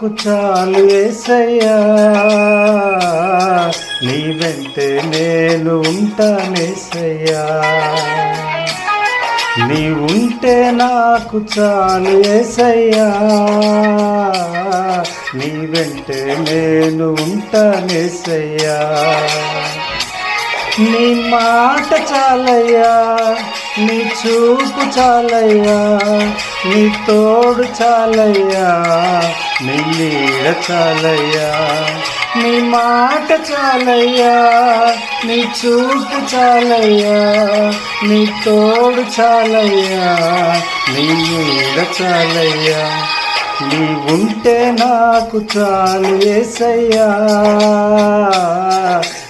నాకు చాలు ఏసయ్యా. నీ వెంటే నేను ఉంటానేసయ్యా. నీ ఉంటే నాకు చాలు ఏసయ్యా. నీ వెంటే నేను ఉంటానేసయ్యా. నీ మాట చాలయ్యా. నీ చూపు చాలయ్యా నీ తోడు చాలయ్యా నీ నీడ చాలయ్యా నీ మాట చాలయ్యా నీ చూపు చాలయ్యా నీ తోడు చాలయ్యా నీ నీడ చాలయ్యా. నీవుంటే నాకు చాలు ఏసయ్యా.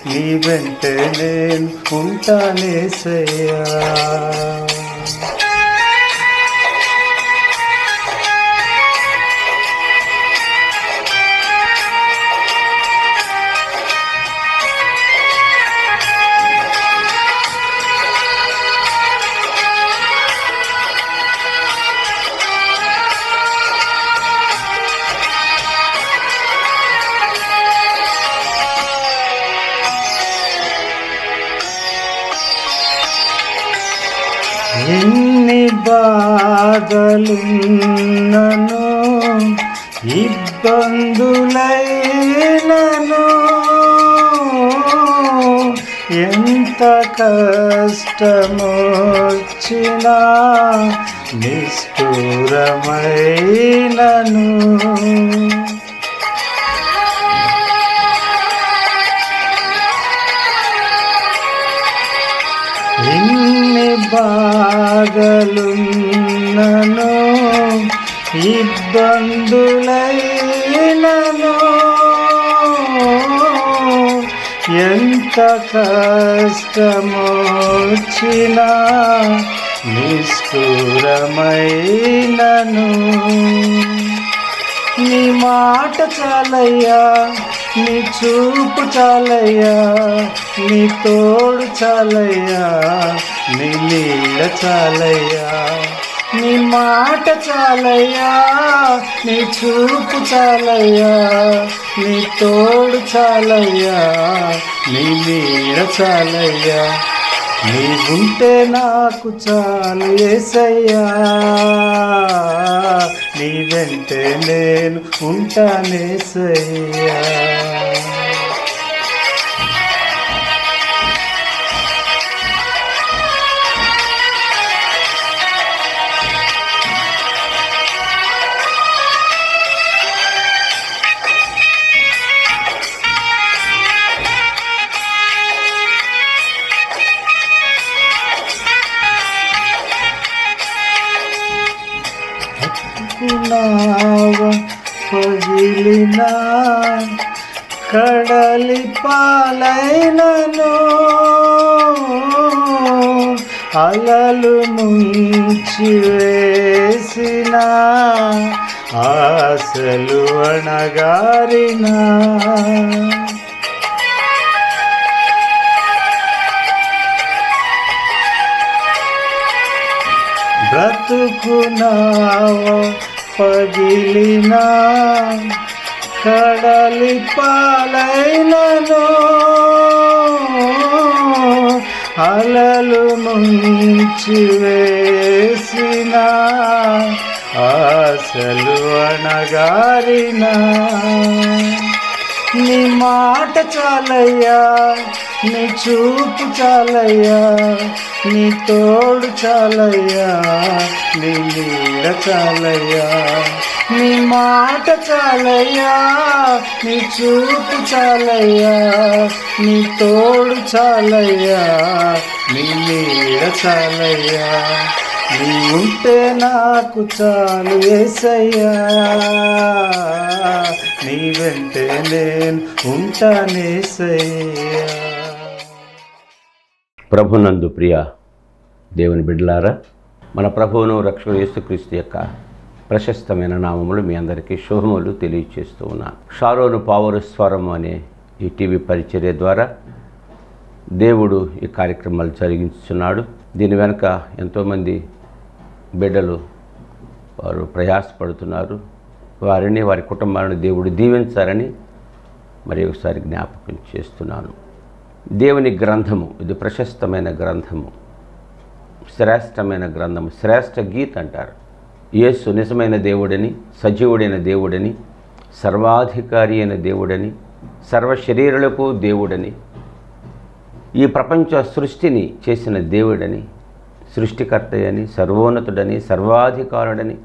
నీ వెంటే నేను ఉంటానేసయ్యా. బాధలున్నను ఇబ్బందులైనను. ఎంత కష్టమొచ్చినా నిష్ఠురమైనను. బాధలున్నను ఇబ్బందులైనను. ఎంత కష్టమొచ్చినా నిష్ఠురమైనను. నీ మాట చాలయ్యా నీ చూపు చాలయ్యా నీ తోడు చాలయ్యా నీ నీళ్ళ చాలయ్యా. నీ మాట చాలయ్యా నీ చూపు చాలయ్యా నీ తోడు చాలయ్యా నీ నీడ చాలయ్యా. నీ ఉంటే నాకు చాలు ఏసయ్యా. నీ వెంటే నేను ఉంటానేసయ్యా అలలిపాలైనను అలలు ముంచి వేసిన ఆశలు అణగారిన. బ్రతుకునా పగిలినా కడలి పాలైనను అలలు ముంచి వేసిన ఆశలు అణగారినా. నీ మాట చాలయ్యా నీ చూపు చాలయ్యా నీ తోడు చాలయ్యా నీ నీడ చాలయ్యా. నీ మాట చాలయ్యా నీ చూపు చాలయ్యా నీ తోడు చాలయ్యా నీ నీడ చాలయ్యా. నీవుంటే ఉంటే నాకు చాలు ఏసయ్యా. నీ వెంటే నేను ఉంటానేసయ్యా ప్రభునందు ప్రియ దేవుని బిడ్డలారా మన ప్రభువును రక్షణ యేసుక్రీస్తు యొక్క ప్రశస్తమైన నామములు మీ అందరికీ శుభములు తెలియచేస్తూ ఉన్నాను షారోను పావరు స్వరం అనే ఈ టీవీ పరిచర్య ద్వారా దేవుడు ఈ కార్యక్రమాలు జరిగించుతున్నాడు దీని వెనుక ఎంతోమంది బిడ్డలు వారు ప్రయాసపడుతున్నారు. వారిని వారి కుటుంబాలను దేవుడు దీవించాలని మరి ఒకసారి జ్ఞాపకం చేస్తున్నాను. దేవుని గ్రంథము ఇది ప్రశస్తమైన గ్రంథము. శ్రేష్టమైన గ్రంథము శ్రేష్ఠ గీత అంటారు. యేసు నిజమైన దేవుడని సజీవుడైన దేవుడని సర్వాధికారి అయిన దేవుడని సర్వ శరీరులకు దేవుడని ఈ ప్రపంచ సృష్టిని చేసిన దేవుడని సృష్టికర్తయని సర్వోన్నతుడని సర్వాధికారుడని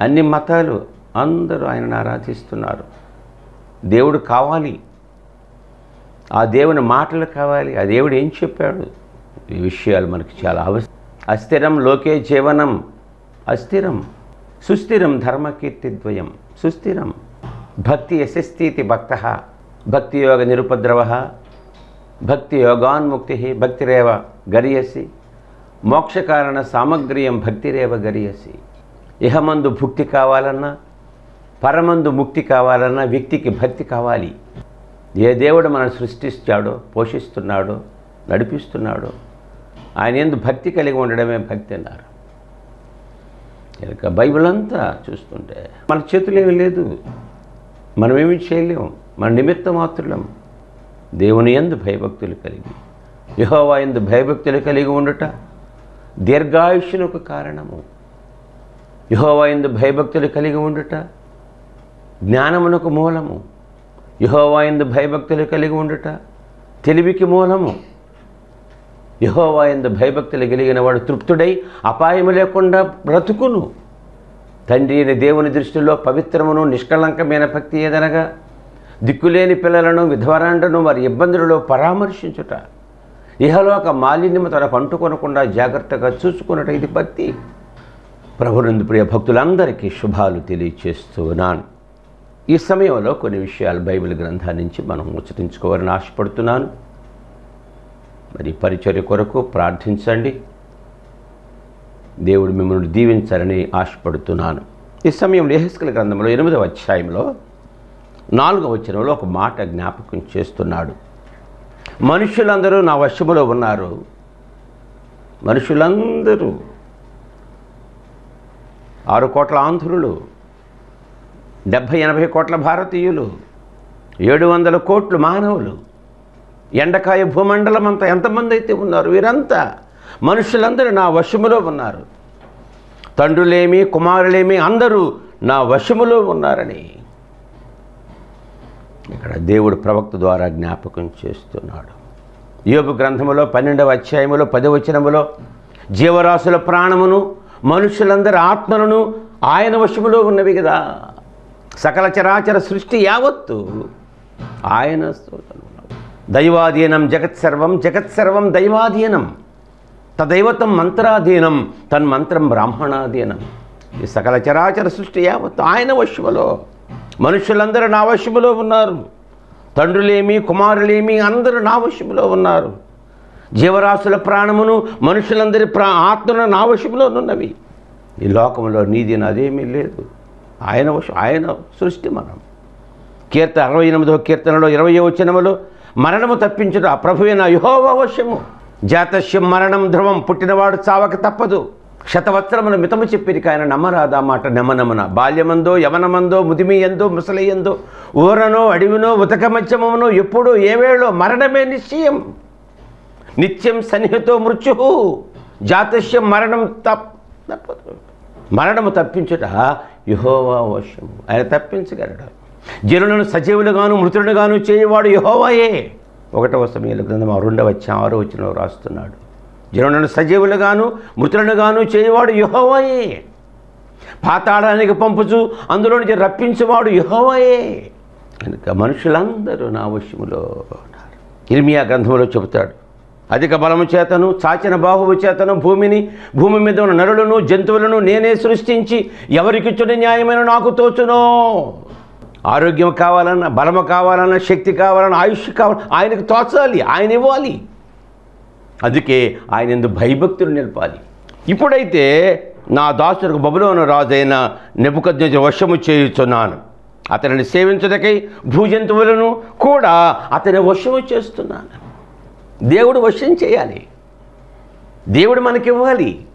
అన్ని మతాలు అందరూ ఆయనను ఆరాధిస్తున్నారు. దేవుడు కావాలి. ఆ దేవుని మాటలు కావాలి. ఆ దేవుడు ఏం చెప్పాడు? ఈ విషయాలు మనకి చాలా అవసరం. అస్థిరం లోకే జీవనం. అస్థిరం. సుస్థిరం ధర్మకీర్తిద్వయం సుస్థిరం. భక్తి యశస్థితి భక్త. భక్తియోగ నిరుపద్రవ. భక్తియోగాన్ముక్తి భక్తిరేవ గరియసి. మోక్షకారణ సామగ్రియం భక్తిరేవ గరియసి. ఇహమందు భుక్తి కావాలన్నా పరమందు ముక్తి కావాలన్నా వ్యక్తికి భక్తి కావాలి. ఏ దేవుడు మనం సృష్టిస్తాడో పోషిస్తున్నాడో నడిపిస్తున్నాడో ఆయన ఎందు భక్తి కలిగి ఉండడమే భక్తి అన్నారు. కనుక బైబిల్ అంతా చూస్తుంటే మన చేతులు ఏమి లేదు. మనమేమి చేయలేము. మన నిమిత్త మాత్రులం దేవుని ఎందు భయభక్తులు కలిగి యహోవా ఎందు భయభక్తులు కలిగి ఉండట దీర్ఘాయుష్యునకు కారణము. యహోవా భయభక్తులు కలిగి ఉండుట జ్ఞానమునకు మూలము. యహోవా భయభక్తులు కలిగి ఉండుట తెలివికి మూలము. యహోవా ఎందు భయభక్తులు కలిగిన వాడు తృప్తుడై అపాయము లేకుండా బ్రతుకును. తండ్రి అయిన దేవుని దృష్టిలో పవిత్రమును నిష్కళంకమైన భక్తి ఏదనగా దిక్కులేని పిల్లలను విధవరాండను వారి ఇబ్బందులలో పరామర్శించుట. ఇహలోక మాలిన్యము తన పంటుకొనకుండా జాగ్రత్తగా చూసుకున్నట ఇది భక్తి. ప్రభునందు ప్రియ భక్తులందరికీ శుభాలు తెలియచేస్తున్నాను ఈ సమయంలో కొన్ని విషయాలు బైబిల్ గ్రంథాన్ని నుంచి మనం ముచ్చటించుకోవాలని ఆశపడుతున్నాను. మరి పరిచర్య కొరకు ప్రార్థించండి. దేవుడు మిమ్మల్ని దీవించాలని ఆశపడుతున్నాను. ఈ సమయంలో లేహస్కల గ్రంథంలో ఎనిమిదవ అధ్యాయంలో నాలుగవ వచనంలో ఒక మాట జ్ఞాపకం చేస్తున్నాడు. మనుషులందరూ నా వశములో ఉన్నారు. మనుషులందరూ ఆరు కోట్ల ఆంధ్రులు డెబ్భై ఎనభై కోట్ల భారతీయులు ఏడు వందల కోట్లు మానవులు ఎండకాయ భూమండలం అంతా ఎంతమంది అయితే ఉన్నారు వీరంతా మనుషులందరూ నా వశములో ఉన్నారు. తండ్రులేమి కుమారులేమి అందరూ నా వశములో ఉన్నారని ఇక్కడ దేవుడు ప్రవక్త ద్వారా జ్ఞాపకం చేస్తున్నాడు. యోగు గ్రంథములో పన్నెండవ అధ్యాయములో పదవచనములో జీవరాశుల ప్రాణమును మనుషులందరి ఆత్మలను ఆయన వశములో ఉన్నవి కదా. సకల చరాచర సృష్టి యావత్తు ఆయన స్తోత్రం. దైవాధీనం జగత్సర్వం జగత్సర్వం దైవాధీనం. తదైవతం మంత్రాధీనం తన్మంత్రం బ్రాహ్మణాధీనం. ఈ సకల చరాచర సృష్టి యావత్తు ఆయన వశములో మనుషులందరూ నా వశములో ఉన్నారు. తండ్రులేమి కుమారులేమి అందరూ నావశ్యంలో ఉన్నారు. జీవరాశుల ప్రాణమును మనుషులందరి ప్రా ఆత్మను నా ఉన్నవి. ఈ లోకంలో నీది నాదేమీ లేదు. ఆయన ఆయన సృష్టి మనం. కీర్తన అరవై ఎనిమిదో కీర్తనలో ఇరవై వచనములో మరణము తప్పించడం ఆ ప్రభువైన యుహోవ వశము. జాతస్యం మరణం ధ్రువం పుట్టినవాడు చావక తప్పదు. శతవత్సరముల మితము చెప్పిరిక ఆయన నమ్మరాదా మాట నమనమన. బాల్యమందో యవనమందో ముదిమి ఎందో ముసలయ్యందో ఊరనో అడవినో ఉతక మధ్యమనో ఎప్పుడో ఏవేళో మరణమే నిశ్చయం. నిత్యం సన్నిహితో మృత్యు జాతస్యం మరణం తప్ప మరణము తప్పించుట యహోవా వశము. ఆయన తప్పించగలడు. జనులను సజీవులుగాను మృతులుగాను చేయవాడు యహోవాయే. ఒకటవ సమయంలో గ్రంథం ఆ రెండవ వచ్చి ఆరో వచ్చిన రాస్తున్నాడు. జనులను సజీవులుగాను మృతులనుగాను చేయవాడు యుహోవయే. పాతాళానికి పంపుచు అందులో నుంచి రప్పించేవాడు యుహోవయే. కనుక మనుషులందరూ నా వశములో ఉన్నారు. ఇర్మియా గ్రంథంలో చెబుతాడు అధిక బలము చేతను చాచిన బాహువు చేతను భూమిని భూమి మీద ఉన్న నరులను జంతువులను నేనే సృష్టించి ఎవరికిచ్చుని న్యాయమైన నాకు తోచునో? ఆరోగ్యం కావాలన్నా బలము కావాలన్నా శక్తి కావాలన్నా ఆయుష్ కావాలి ఆయనకు తోచాలి ఆయన ఇవ్వాలి. అందుకే ఆయన ఎందు భయభక్తులు నిలపాలి. ఇప్పుడైతే నా దాసులకు బబులోను రాజైన నెపుకజ్ఞ వశము చేయుచున్నాను. అతనిని సేవించదకై భూజంతువులను కూడా అతని వశము చేస్తున్నాను. దేవుడు వశం చేయాలి. దేవుడు మనకివ్వాలి.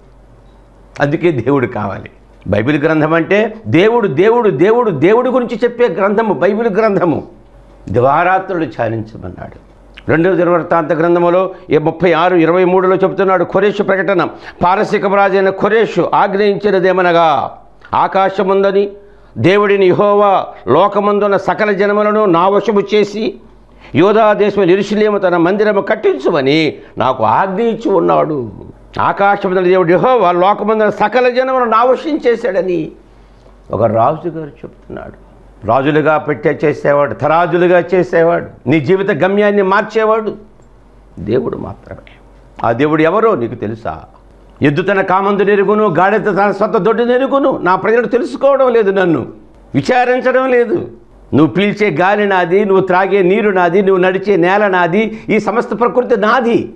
అందుకే దేవుడు కావాలి. బైబిల్ గ్రంథం అంటే దేవుడు దేవుడు దేవుడు దేవుడి గురించి చెప్పే గ్రంథము బైబిల్ గ్రంథము. ద్వారాత్రులు ధ్యానించమన్నాడు. రెండవ దినవృత్తాంత గ్రంథములో ఈ ముప్పై ఆరు ఇరవై మూడులో చెబుతున్నాడు ఖురేషు ప్రకటన. పారసికపరాజైన ఖురేషు ఆగ్రహించినదేమనగా ఆకాశముందని దేవుడిని యహోవా లోకమందున సకల జనములను నా వశము చేసి యోధాదేశం దేశం తన మందిరము కట్టించుమని నాకు ఆజ్ఞ ఉన్నాడు. ఆకాశముందున దేవుడు యహోవా లోకమందున సకల జనములను నా వశం చేశాడని ఒక రాజు గారు చెప్తున్నాడు రాజులుగా పెట్టే చేసేవాడు తరాజులుగా చేసేవాడు నీ జీవిత గమ్యాన్ని మార్చేవాడు. దేవుడు మాత్రమే. ఆ దేవుడు ఎవరో నీకు తెలుసా? ఎద్దు తన కామందు నెరుగును గాడిద తన సొంత దొడ్డు నెరుగును. నా ప్రజలు తెలుసుకోవడం లేదు నన్ను విచారించడం లేదు. నువ్వు పీల్చే గాలి నాది నువ్వు త్రాగే నీరు నాది నువ్వు నడిచే నేల నాది ఈ సమస్త ప్రకృతి నాది.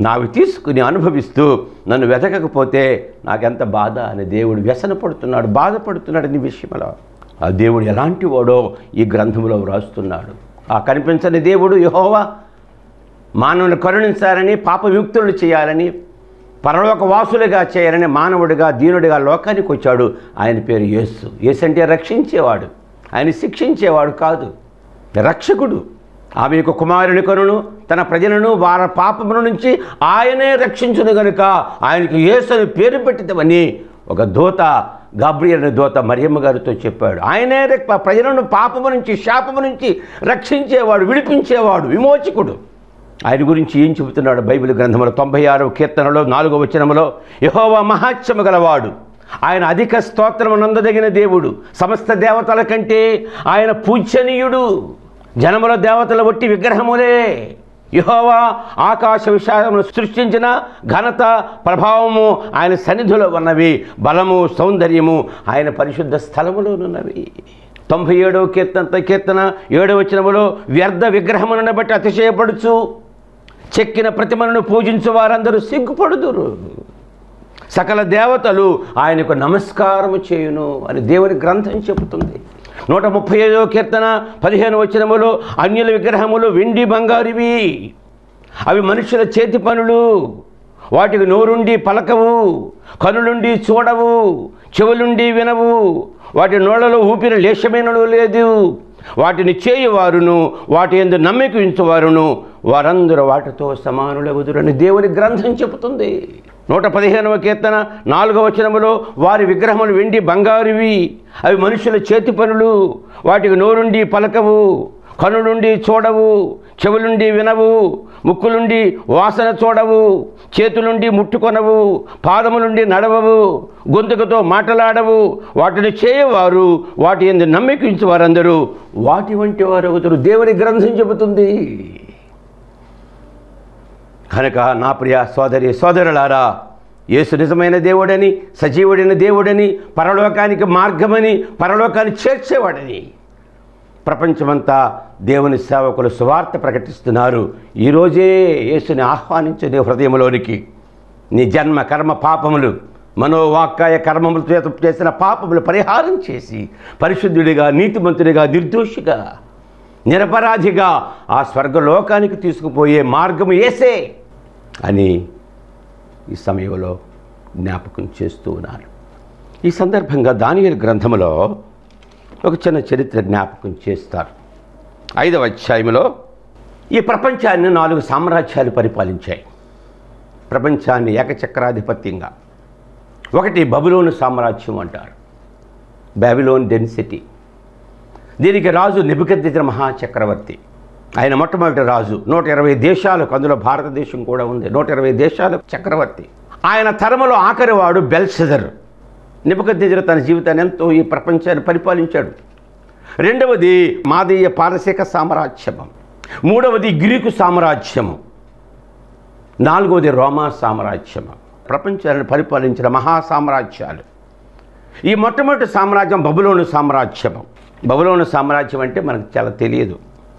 నావి తీసుకుని అనుభవిస్తూ నన్ను వెతకకపోతే నాకెంత బాధ అని దేవుడు వ్యసన పడుతున్నాడు బాధపడుతున్నాడు నీ విషయంలో. ఆ దేవుడు ఎలాంటి వాడో ఈ గ్రంథంలో వ్రాస్తున్నాడు. ఆ కనిపించని దేవుడు యహోవా మానవుని కరుణించాలని పాప విముక్తులను చేయాలని పరలోక వాసులుగా చేయాలని మానవుడిగా దీనుడిగా లోకానికి వచ్చాడు. ఆయన పేరు యేసు. యేసు అంటే రక్షించేవాడు. ఆయన శిక్షించేవాడు కాదు. రక్షకుడు. ఆమె యొక్క కుమారుని కనును తన ప్రజలను వారి పాపముల నుంచి ఆయనే రక్షించును గనుక ఆయనకి యేసు అని పేరు పెట్టితమని ఒక దూత గాబ్రియల్ దూత మరియమ్మ గారితో చెప్పాడు. ఆయనే ప్రజలను పాపము నుంచి శాపము నుంచి రక్షించేవాడు విడిపించేవాడు విమోచకుడు. ఆయన గురించి ఏం చెబుతున్నాడు బైబిల్ గ్రంథంలో తొంభై ఆరవ కీర్తనలో నాలుగో వచనములో యహోవ మహాత్యము గలవాడు. ఆయన అధిక స్తోత్రము నందదగిన దేవుడు. సమస్త దేవతల కంటే ఆయన పూజనీయుడు జనముల దేవతల ఒట్టి విగ్రహములే. యహోవా ఆకాశ విశాలమును సృష్టించిన ఘనత ప్రభావము ఆయన సన్నిధిలో ఉన్నవి. బలము సౌందర్యము ఆయన పరిశుద్ధ స్థలములోనున్నవి. తొంభై ఏడవ కీర్తన కీర్తన ఏడవ వచనములో వ్యర్థ విగ్రహములను బట్టి అతిశయపడుచు చెక్కిన ప్రతిమలను పూజించు వారందరూ సిగ్గుపడుదురు. సకల దేవతలు ఆయనకు నమస్కారము చేయును అని దేవుని గ్రంథం చెబుతుంది. నూట ముప్పై ఐదో కీర్తన పదిహేను వచ్చినములు అన్యుల విగ్రహములు వెండి బంగారువి. అవి మనుషుల చేతి పనులు. వాటికి నోరుండి పలకవు కనులుండి చూడవు చెవులుండి వినవు. వాటి నోళ్ళలో ఊపిరి లేశమైనడు లేదు. వాటిని చేయువారును వాటి ఎందు నమ్మకించువారును వారందరూ వాటితో సమానులగుదురని దేవుని గ్రంథం చెబుతుంది. నూట పదిహేనవ కీర్తన నాలుగవ వచనములో వారి విగ్రహములు వెండి బంగారువి. అవి మనుషుల చేతి పనులు. వాటికి నోరుండి పలకవు కనులుండి చూడవు చెవులుండి వినవు ముక్కులుండి వాసన చూడవు చేతులుండి ముట్టుకొనవు పాదములుండి నడవవు గొంతుకతో మాటలాడవు. వాటిని చేయవారు వాటి ఎందు నమ్మికించు వారందరూ వాటి వంటి వారు ఒకరు దేవుని గ్రంథం చెబుతుంది. కనుక నా ప్రియ సోదరి సోదరులారా యేసు నిజమైన దేవుడని సజీవుడైన దేవుడని పరలోకానికి మార్గమని పరలోకాన్ని చేర్చేవాడని ప్రపంచమంతా దేవుని సేవకులు సువార్త ప్రకటిస్తున్నారు. ఈరోజే యేసుని ఆహ్వానించు నీ హృదయంలోనికి నీ జన్మ కర్మ పాపములు మనోవాక్కాయ కర్మములు చేత చేసిన పాపములు పరిహారం చేసి పరిశుద్ధుడిగా నీతిమంతుడిగా నిర్దోషిగా నిరపరాధిగా ఆ స్వర్గలోకానికి తీసుకుపోయే మార్గము ఏసే. అని ఈ సమయంలో జ్ఞాపకం చేస్తూ ఉన్నాను. ఈ సందర్భంగా దానియలు గ్రంథంలో ఒక చిన్న చరిత్ర జ్ఞాపకం చేస్తారు. ఐదవ అధ్యాయంలో ఈ ప్రపంచాన్ని నాలుగు సామ్రాజ్యాలు పరిపాలించాయి. ప్రపంచాన్ని ఏకచక్రాధిపత్యంగా. ఒకటి బబులోను సామ్రాజ్యం అంటారు. Babylon dynasty. దీనికి రాజు నిబికద్దిన మహాచక్రవర్తి. ఆయన మొట్టమొదటి రాజు. నూట ఇరవై దేశాలకు అందులో భారతదేశం కూడా ఉంది. నూట ఇరవై దేశాలకు చక్రవర్తి. ఆయన తరములో ఆఖరివాడు బెల్షెజర్. నిబద్ధిజరు తన జీవితాన్ని ఎంతో ఈ ప్రపంచాన్ని పరిపాలించాడు. రెండవది మాదీయ పారసీక సామ్రాజ్యము. మూడవది గ్రీకు సామ్రాజ్యము నాలుగవది రోమా సామ్రాజ్యము ప్రపంచాన్ని పరిపాలించిన మహా సామ్రాజ్యాలు. ఈ మొట్టమొదటి సామ్రాజ్యం బబులోను సామ్రాజ్యము బబులోను సామ్రాజ్యం అంటే మనకు చాలా తెలియదు.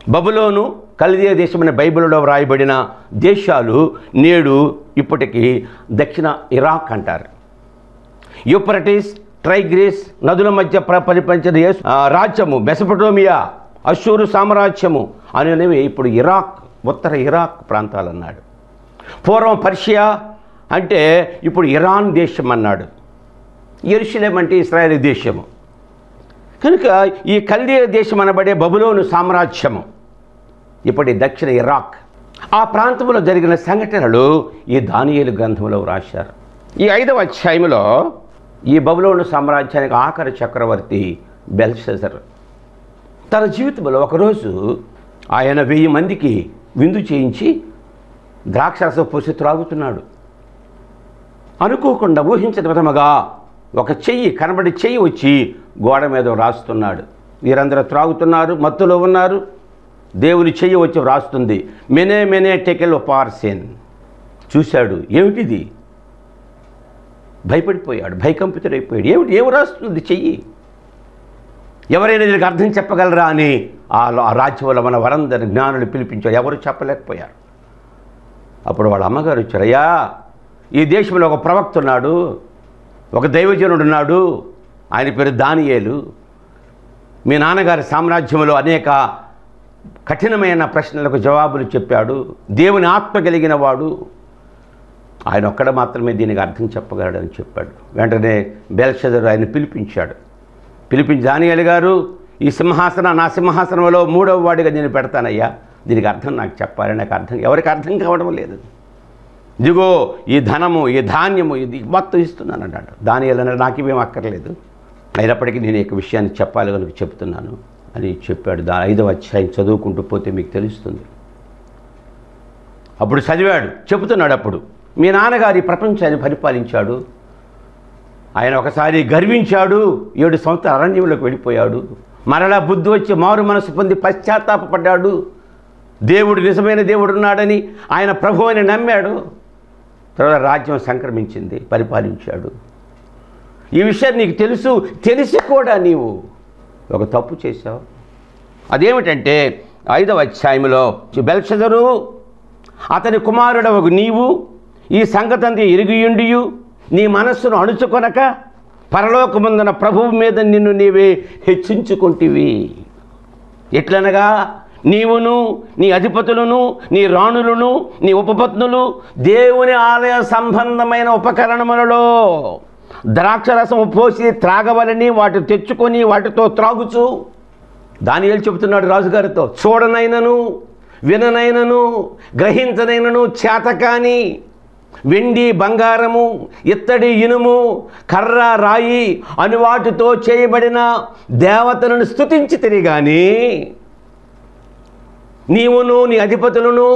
బబులోను కలిదే దేశమైన బైబిల్లో వ్రాయబడిన దేశాలు నేడు ఇప్పటికీ దక్షిణ ఇరాక్ అంటారు. యూపరటిస్ ట్రైగ్రీస్ నదుల మధ్య ప్ర- పరిపంచిన రాజ్యము మెసపటోమియా అశూరు సామ్రాజ్యము అనేవి ఇప్పుడు ఇరాక్ ఉత్తర ఇరాక్ ప్రాంతాలు అన్నాడు పూర్వం పర్షియా అంటే ఇప్పుడు ఇరాన్ దేశం అన్నాడు. ఎరుషులేం అంటే ఇస్రాయేల్ దేశము. కనుక ఈ కల్దీయ దేశం అనబడే బబులోను సామ్రాజ్యము ఇప్పటి దక్షిణ ఇరాక్ ఆ ప్రాంతంలో జరిగిన సంఘటనలు ఈ దానియేలు గ్రంథంలో వ్రాశారు. ఈ ఐదవ అధ్యాయంలో ఈ బబులోను సామ్రాజ్యానికి ఆఖరి చక్రవర్తి బెల్షెజర్ తన జీవితంలో ఒకరోజు ఆయన వెయ్యి మందికి విందు చేయించి ద్రాక్షరస పోసి త్రాగుతున్నాడు. అనుకోకుండా ఊహించిన విధముగా ఒక చెయ్యి కనబడి చెయ్యి వచ్చి గోడ మీద రాస్తున్నాడు వీరందరూ త్రాగుతున్నారు మత్తులో ఉన్నారు. దేవుని చెయ్యి వచ్చి వ్రాస్తుంది. మెనే మెనే టెకెల్ పార్సెన్. చూశాడు ఏమిటిది? భయపడిపోయాడు భయకంపితుడైపోయాడు. ఏమిటి ఏమి రాస్తుంది చెయ్యి? ఎవరైనా దీనికి అర్థం చెప్పగలరా అని ఆ రాజ్యంలో మన వరందరి జ్ఞానులు పిలిపించారు ఎవరు చెప్పలేకపోయారు. అప్పుడు వాళ్ళ అమ్మగారు వచ్చారయ్యా ఈ దేశంలో ఒక ప్రవక్త ఉన్నాడు ఒక దైవజనుడు ఉన్నాడు. ఆయన పేరు దానియేలు. మీ నాన్నగారి సామ్రాజ్యంలో అనేక కఠినమైన ప్రశ్నలకు జవాబులు చెప్పాడు. దేవుని ఆత్మ కలిగిన వాడు. ఆయన ఒక్కడ మాత్రమే దీనికి అర్థం చెప్పగలడని చెప్పాడు. వెంటనే బెల్షదరు ఆయన పిలిపించాడు. పిలిపించి దానియాలు గారు ఈ సింహాసన నా సింహాసనంలో మూడవ వాడిగా నేను పెడతానయ్యా. దీనికి అర్థం నాకు చెప్పాలి. నాకు అర్థం ఎవరికి అర్థం కావడం లేదు. ఇదిగో ఈ ధనము ఈ ధాన్యము ఇది మొత్తం ఇస్తున్నాను అన్నాడు దాని అన్నాడు నాకు ఇవేం అక్కర్లేదు. అయినప్పటికీ నేను ఈ విషయాన్ని చెప్పాలి కనుక చెప్తున్నాను అని చెప్పాడు. దా ఐదవ అధ్యాయం చదువుకుంటూ పోతే మీకు తెలుస్తుంది. అప్పుడు చదివాడు చెబుతున్నాడు అప్పుడు మీ నాన్నగారు ఈ ప్రపంచాన్ని పరిపాలించాడు. ఆయన ఒకసారి గర్వించాడు ఏడు సంవత్సరాల అరణ్యంలోకి వెళ్ళిపోయాడు. మరలా బుద్ధి వచ్చి మారు మనసు పొంది పశ్చాత్తాపడ్డాడు దేవుడు నిజమైన దేవుడు ఉన్నాడని ఆయన ప్రభు అని నమ్మాడు. తర్వాత రాజ్యం సంక్రమించింది పరిపాలించాడు. ఈ విషయం నీకు తెలుసు తెలిసి కూడా నీవు ఒక తప్పు చేశావు. అదేమిటంటే ఐదవ అధ్యాయంలో బెల్షదరు అతని కుమారుడవగు నీవు ఈ సంగతంది ఎరిగియుండియు నీ మనస్సును అణుచుకొనక పరలోకముందున ప్రభువు మీద నిన్ను నీవే హెచ్చించుకుంటివి. ఎట్లనగా నీవును నీ అధిపతులను నీ రాణులను నీ ఉపపత్నులు దేవుని ఆలయ సంబంధమైన ఉపకరణములలో ద్రాక్షరసం పోసి త్రాగవలని వాటి తెచ్చుకొని వాటితో త్రాగుచు. దానియేలు చెబుతున్నాడు రాజుగారితో చూడనైనను విననైనను గ్రహించనైనను చేతకాని వెండి బంగారము ఇత్తడి ఇనుము కర్ర రాయి అనువాటితో చేయబడిన దేవతలను స్తుతించి తిరిగాని నీవును నీ అధిపతులను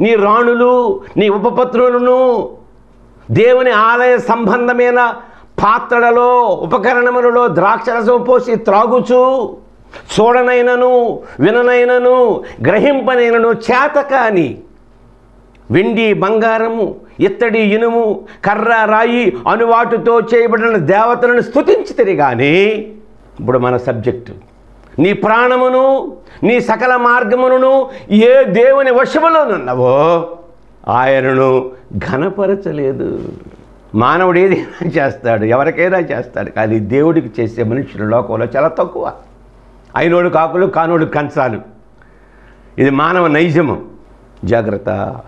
నీ రాణులు నీ ఉపపత్రులను దేవుని ఆలయ సంబంధమైన పాత్రలలో ఉపకరణములలో ద్రాక్షరసం పోసి త్రాగుచు చూడనైనను విననైనను గ్రహింపనైనను చేతకాని వెండి బంగారము ఇత్తడి ఇనుము కర్ర రాయి అనువాటుతో చేయబడిన దేవతలను స్తుతించి తిరిగాని ఇప్పుడు మన సబ్జెక్టు. నీ ప్రాణమును నీ సకల మార్గమును ఏ దేవుని వశములోనున్నావో ఆయనను ఘనపరచలేదు. మానవుడు ఏదైనా చేస్తాడు ఎవరికైనా చేస్తాడు కానీ దేవుడికి చేసే మనుషుల లోకంలో చాలా తక్కువ. అయినోడు కాకులు కానోడు కంచాలు. ఇది మానవ నైజము. జాగ్రత్త.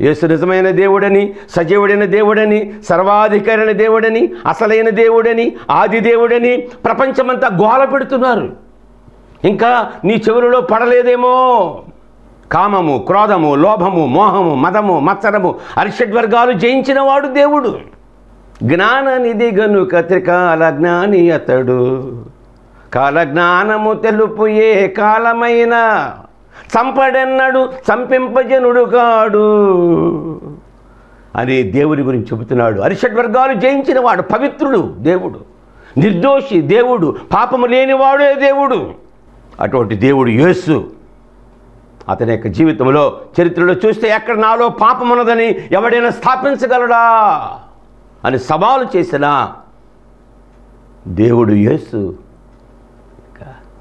యేసు నిజమైన దేవుడని సజీవుడైన దేవుడని సర్వాధికారైన దేవుడని అసలైన దేవుడని ఆది దేవుడని ప్రపంచమంతా గోల పెడుతున్నారు. ఇంకా నీ చెవులలో పడలేదేమో? కామము క్రోధము లోభము మోహము మదము మత్సరము అరిషడ్వర్గాలు జయించిన వాడు దేవుడు. జ్ఞాననిధి గను కత్రికాల జ్ఞాని అతడు. కాలజ్ఞానము తెలుపు ఏ కాలమైన? చంపడెన్నడు చంపింపజనుడు కాడు. అని దేవుని గురించి చెబుతున్నాడు. అరిషడ్వర్గాలు జయించిన వాడు పవిత్రుడు దేవుడు. నిర్దోషి దేవుడు. పాపము లేనివాడే దేవుడు. అటువంటి దేవుడు యేసు అతని యొక్క జీవితంలో చరిత్రలో చూస్తే ఎక్కడ నాలో పాపం ఉన్నదని ఎవడైనా స్థాపించగలడా అని సవాలు చేసిన దేవుడు యేసు.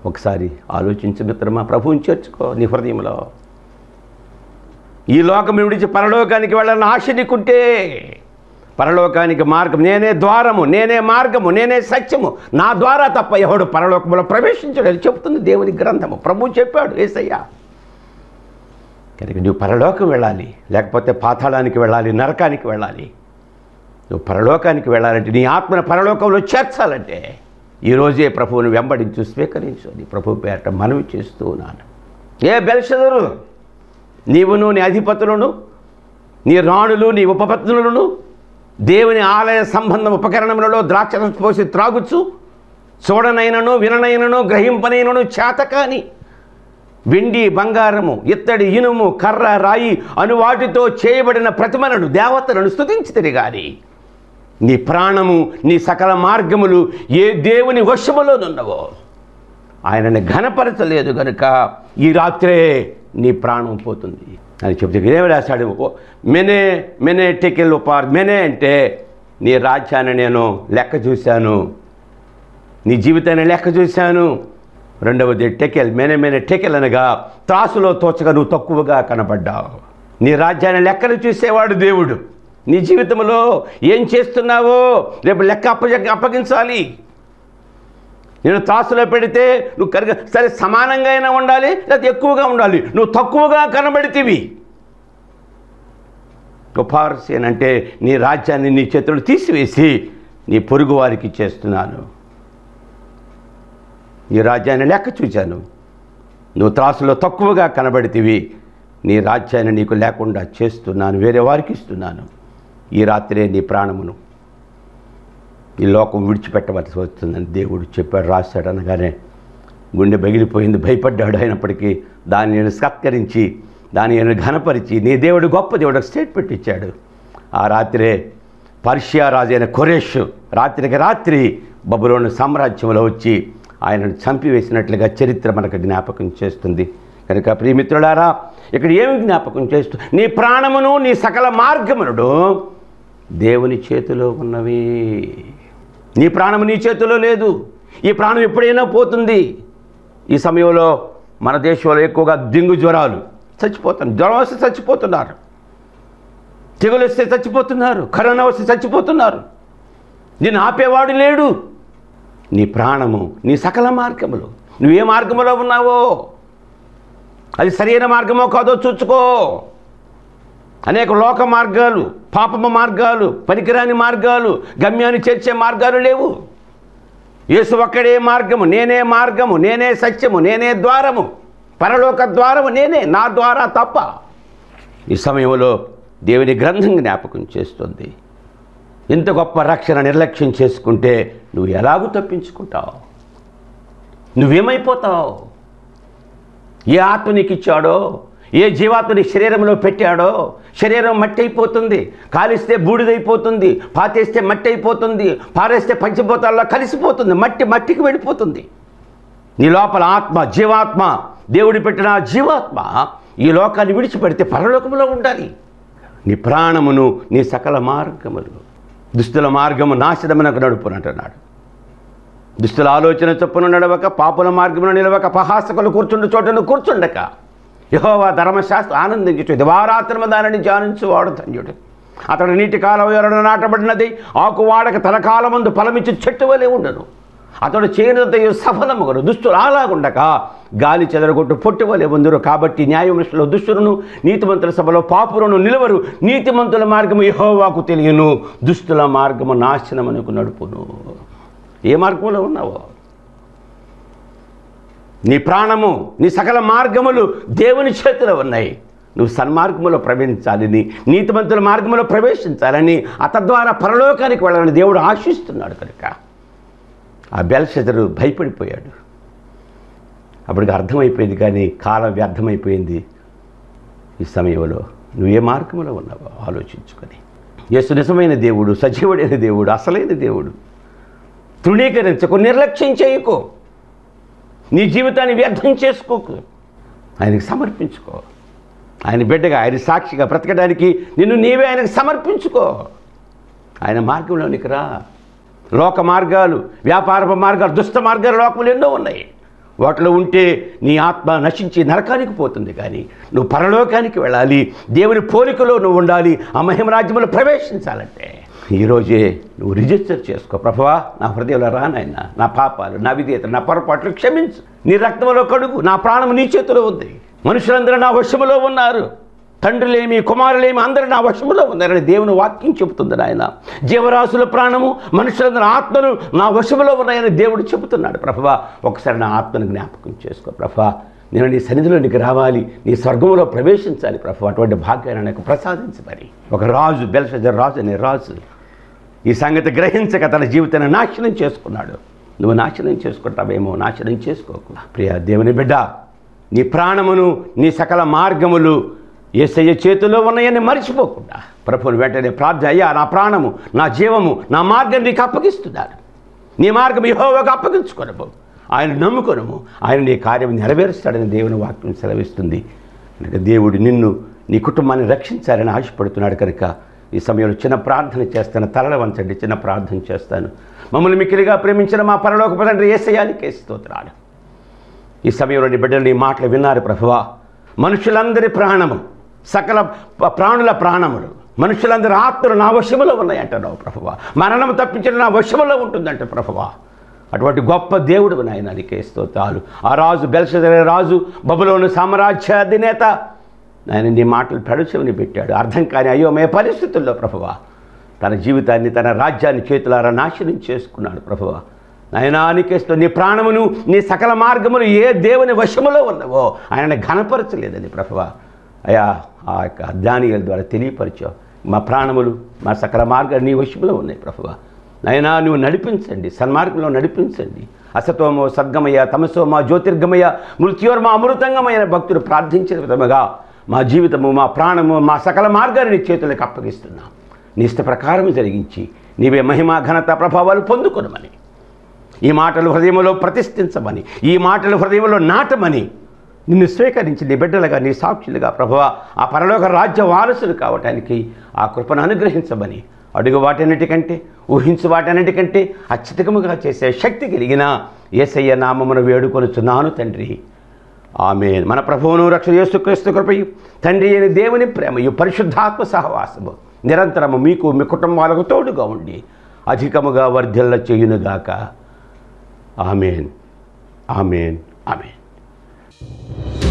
ఒకసారి ఆలోచించు మిత్రమా ప్రభువుని చేర్చుకో నీ హృదయంలో. ఈ లోకం విడిచి పరలోకానికి వెళ్ళాలని ఆశ నీకుంటే పరలోకానికి మార్గం. నేనే ద్వారము నేనే మార్గము నేనే సత్యము. నా ద్వారా తప్ప ఎవడు పరలోకంలో ప్రవేశించడు చెప్తుంది దేవుని గ్రంథము. ప్రభు చెప్పాడు ఏసయ్యా. కనుక నువ్వు పరలోకం వెళ్ళాలి లేకపోతే పాతాళానికి వెళ్ళాలి నరకానికి వెళ్ళాలి. నువ్వు పరలోకానికి వెళ్ళాలంటే నీ ఆత్మను పరలోకంలో చేర్చాలంటే ఈరోజే ప్రభువుని వెంబడించు స్వీకరించు నీ ప్రభు పేరట మనవి చేస్తూ ఉన్నాను. ఏ బెల్షదరు నీవును నీ అధిపతులను నీ రాణులు నీ ఉపపత్నులను దేవుని ఆలయ సంబంధం ఉపకరణములలో ద్రాక్ష పోసి త్రాగుచు చూడనైనను విననైనను గ్రహింపనైనను చేతకాని వెండి బంగారము ఇత్తడి ఇనుము కర్ర రాయి అను వాటితో చేయబడిన ప్రతిమలను దేవతలను స్తుతించితిరి గాని. నీ ప్రాణము నీ సకల మార్గములు ఏ దేవుని వశములోనున్నవో ఆయనని ఘనపరచలేదు గనుక ఈ రాత్రే నీ ప్రాణం పోతుంది. అని చెప్తే ఏమి రాశాడు మెనే మెనే టెకెల్ ఉపార్ మెనే అంటే నీ రాజ్యాన్ని నేను లెక్క చూశాను నీ జీవితాన్ని లెక్క చూశాను. రెండవది టెకెల్ మెనే మెనే టెకెల్ అనగా త్రాసులో తోచగా నువ్వు తక్కువగా కనబడ్డావు. నీ రాజ్యాన్ని లెక్కలు చూసేవాడు దేవుడు. నీ జీవితంలో ఏం చేస్తున్నావో రేపు లెక్క అప్ప అప్పగించాలి. నేను త్రాసులో పెడితే నువ్వు కరిగ సరే సమానంగా అయినా ఉండాలి లేకపోతే ఎక్కువగా ఉండాలి. నువ్వు తక్కువగా కనబడితివి. అని అంటే నీ రాజ్యాన్ని నీ చేతులు తీసివేసి నీ పొరుగు వారికి ఇచ్చేస్తున్నాను నీ రాజ్యాన్ని లెక్క చూశాను. నువ్వు త్రాసులో తక్కువగా కనబడితివి. నీ రాజ్యాన్ని నీకు లేకుండా చేస్తున్నాను వేరే వారికి ఇస్తున్నాను. ఈ రాత్రే నీ ప్రాణమును ఈ లోకం విడిచిపెట్టవలసి వస్తుందని దేవుడు చెప్పాడు రాశాడు అనగానే గుండె బగిలిపోయింది భయపడ్డాడు అయినప్పటికీ దాన్ని నేను సత్కరించి దాన్ని నేను ఘనపరిచి నీ దేవుడు గొప్ప దేవుడు స్టేట్మెంట్ ఇచ్చాడు ఆ రాత్రే పర్షియా రాజైన కొరేష్ రాత్రికి రాత్రి బబులోని సామ్రాజ్యంలో వచ్చి ఆయనను చంపివేసినట్లుగా చరిత్ర మనకు జ్ఞాపకం చేస్తుంది. కనుక ప్రియమిత్రులారా ఇక్కడ ఏమి జ్ఞాపకం చేస్తూ నీ ప్రాణమును నీ సకల మార్గమునుడు దేవుని చేతిలో ఉన్నవి. నీ ప్రాణం నీ చేతిలో లేదు. ఈ ప్రాణం ఎప్పుడైనా పోతుంది. ఈ సమయంలో మన దేశంలో ఎక్కువగా దింగు జ్వరాలు చచ్చిపోతారు జ్వరం వస్తే చచ్చిపోతున్నారు. తెగులు వస్తే చచ్చిపోతున్నారు. కరోనా వస్తే చచ్చిపోతున్నారు. నేను ఆపేవాడు లేడు. నీ ప్రాణము నీ సకల మార్గములు. నువ్వే మార్గములో ఉన్నావో? అది సరైన మార్గమో కాదో చూసుకో. అనేక లోక మార్గాలు పాపమ మార్గాలు పనికిరాని మార్గాలు గమ్యాన్ని చేర్చే మార్గాలు లేవు. యేసు ఒక్కడే మార్గము నేనే మార్గము నేనే సత్యము నేనే ద్వారము పరలోక ద్వారము నేనే నా ద్వారా తప్ప. ఈ సమయంలో దేవుని గ్రంథం జ్ఞాపకం చేస్తుంది. ఇంత గొప్ప రక్షణ నిర్లక్ష్యం చేసుకుంటే నువ్వు ఎలాగూ తప్పించుకుంటావు? నువ్వేమైపోతావు? ఏ ఆత్మ నీకు ఇచ్చాడో ఏ జీవాత్మని శరీరంలో పెట్టాడో శరీరం మట్టి అయిపోతుంది కాలిస్తే బూడిదైపోతుంది పాతేస్తే మట్టి అయిపోతుంది పారేస్తే పంచభూతాల్లో కలిసిపోతుంది మట్టి మట్టికి వెళ్ళిపోతుంది. నీ లోపల ఆత్మ జీవాత్మ దేవుడు పెట్టిన జీవాత్మ ఈ లోకాన్ని విడిచిపెడితే పరలోకంలో ఉండాలి. నీ ప్రాణమును నీ సకల మార్గములు దుస్తుల మార్గము నాశనమునకు నడుపునంటున్నాడు దుస్తుల ఆలోచన చొప్పున నడవక పాపుల మార్గమున నిలవక పహాసకులు కూర్చుండు చోటను కూర్చుండక యహోవా ధర్మశాస్త్రం ఆనందించుట దివారాత్రమ దానిని ధ్యానించువాడు ధన్యుడు. అతడు నీటి కాలం ఎవరన నాటబడినది ఆకు వాడక తన ఫలమిచ్చి చెట్టు వలె ఉండను. అతడు చేయనతయు సఫలముగను దుష్టులు అలాగుండక గాలి చెదరగొట్టు పొట్టు వలె ఉందరు కాబట్టి న్యాయమనుషులు దుష్టులను నీతిమంతుల సభలో పాపులను నిలవరు. నీతిమంతుల మార్గము యహోవాకు తెలియను దుష్టుల మార్గము నాశనమునకు నడుపును. ఏ మార్గంలో ఉన్నావో? నీ ప్రాణము నీ సకల మార్గములు దేవుని చేతిలో ఉన్నాయి. నువ్వు సన్మార్గములో ప్రవేశించాలని నీతిమంతుల మార్గంలో ప్రవేశించాలని అతద్వారా పరలోకానికి వెళ్ళాలని దేవుడు ఆశిస్తున్నాడు కనుక. ఆ బెల్షెదరు భయపడిపోయాడు. అప్పటికి అర్థమైపోయింది కానీ కాలం వ్యర్థమైపోయింది. ఈ సమయంలో నువ్వు ఏ మార్గంలో ఉన్నావో ఆలోచించుకొని. యేసు నిజమైన దేవుడు సజీవుడైన దేవుడు అసలైన దేవుడు. తృణీకరించకు నిర్లక్ష్యం చేయకు. నీ జీవితాన్ని వ్యర్థం చేసుకోకు. ఆయనకి సమర్పించుకో. ఆయన బిడ్డగా ఆయన సాక్షిగా బ్రతకడానికి నిన్ను నీవే ఆయనకు సమర్పించుకో. ఆయన మార్గంలోనికి రా. లోక మార్గాలు వ్యాపార మార్గాలు దుష్ట మార్గాలు లోకములు ఎన్నో ఉన్నాయి. వాటిలో ఉంటే నీ ఆత్మ నశించి నరకానికి పోతుంది కానీ నువ్వు పరలోకానికి వెళ్ళాలి. దేవుని పోలికలో నువ్వు ఉండాలి. ఆ మహిమరాజ్యంలో ప్రవేశించాలంటే. ఈరోజే నువ్వు రిజిస్టర్ చేసుకో. ప్రభువా నా హృదయంలో రానాయన నా పాపాలు నా విధేయత నా పొరపాట్లు క్షమించు. నీ రక్తంలో కడుగు నా ప్రాణం నీ చేతిలో ఉంది. మనుషులందరూ నా వశములో ఉన్నారు. తండ్రులేమి కుమారులేమి అందరూ నా వశములో ఉన్నారని దేవుని వాక్యం చెబుతుంది నాయన. జీవరాశుల ప్రాణము మనుషులందరి ఆత్మలు నా వశములో ఉన్నాయని దేవుడు చెబుతున్నాడు. ప్రభా ఒకసారి నా ఆత్మను జ్ఞాపకం చేసుకో. ప్రభా నేను నీ సన్నిధిలోనికి రావాలి నీ స్వర్గంలో ప్రవేశించాలి. ప్రభు అటువంటి భాగ్యాన్ని నాకు ప్రసాదించి ఒక రాజు బెల్షజర్ రాజు అనే రాజు ఈ సంగతి గ్రహించక తన జీవితాన్ని నాశనం చేసుకున్నాడు. నువ్వు నాశనం చేసుకుంటావేమో నాశనం చేసుకోకు. ప్రియ దేవుని బిడ్డ నీ ప్రాణమును నీ సకల మార్గములు ఏసయ్య చేతిలో ఉన్నాయని మర్చిపోకుండా ప్రభుని వెంటనే ప్రార్థన అయ్యా నా ప్రాణము నా జీవము నా మార్గం నీకు అప్పగిస్తున్నాను. నీ మార్గం యహోవకు అప్పగించుకొనము. ఆయన నమ్ముకొనము. ఆయన నీ కార్యం నెరవేరుస్తాడని దేవుని వాక్యం సెలవిస్తుంది. కనుక దేవుడు నిన్ను నీ కుటుంబాన్ని రక్షించాలని ఆశపడుతున్నాడు కనుక ఈ సమయంలో చిన్న ప్రార్థన చేస్తాను తలల వంచండి చిన్న ప్రార్థన చేస్తాను. మమ్మల్ని మిక్కిలిగా ప్రేమించిన మా పరలోక తండ్రి ఏసయానికే స్తోత్రాలు. ఈ సమయంలో నీ బిడ్డలు నీ మాటలు విన్నారు ప్రభువా. మనుషులందరి ప్రాణము సకల ప్రాణుల ప్రాణములు మనుషులందరి ఆత్మలు నా వశములో ఉన్నాయంటున్నావు ప్రభువ. మరణం తప్పించిన నా వశములో ఉంటుందంట ప్రభువా. అటువంటి గొప్ప దేవుడు నాయన నీకే స్తోత్రాలు. ఆ రాజు బెల్సదరే రాజు బబులోని సామ్రాజ్య అధినేత ఆయన నీ మాటలు పెడచెవిని పెట్టాడు. అర్థం కాని అయోమయ పరిస్థితుల్లో ప్రభువా తన జీవితాన్ని తన రాజ్యాన్ని చేతులారా నాశనం చేసుకున్నాడు ప్రభువా. నయనానికేస్తూ నీ ప్రాణమును నీ సకల మార్గములు ఏ దేవుని వశములో ఉన్నవో ఆయన ఘనపరచలేదని ప్రభువా. అయా ఆ యొక్క జ్ఞానిల ద్వారా తెలియపరిచావు. మా ప్రాణములు మా సకల మార్గాలు నీ వశములో ఉన్నాయి ప్రభువా. నయనా నువ్వు నడిపించండి సన్మార్గంలో నడిపించండి. అసతోమో సద్గమయ తమసోమ జ్యోతిర్గమయ మృత్యోర్మ అమృతంగమైన భక్తులు ప్రార్థించిన విధముగా మా జీవితము మా ప్రాణము మా సకల మార్గాన్ని నీ చేతులకు అప్పగిస్తున్నాం. నీ ఇష్ట ప్రకారం జరిగించి నీవే మహిమ ఘనత ప్రభావాలు పొందుకునమని. ఈ మాటలు హృదయంలో ప్రతిష్ఠించమని ఈ మాటలు హృదయంలో నాటమని నిన్ను స్వీకరించి నీ బిడ్డలుగా నీ సాక్షులుగా ప్రభావ ఆ పరలోక రాజ్య వారసులు కావటానికి ఆ కృపను అనుగ్రహించమని అడుగు వాటన్నిటికంటే ఊహించు వాటన్నిటికంటే అత్యధికముగా చేసే శక్తి కలిగిన ఏసయ్య నామమును వేడుకొనుచున్నాను తండ్రి. ఆమె మన ప్రభువును రక్షణ యేసుక్రీస్తు కృపయు తండ్రి అయిన దేవుని ప్రేమయు పరిశుద్ధాత్మ సహవాసము నిరంతరము మీకు మీ కుటుంబాలకు తోడుగా ఉండి అధికముగా వర్ధిల్ల చేయునుగాక. ఆమెన్. ఆమెన్. ఆమెన్.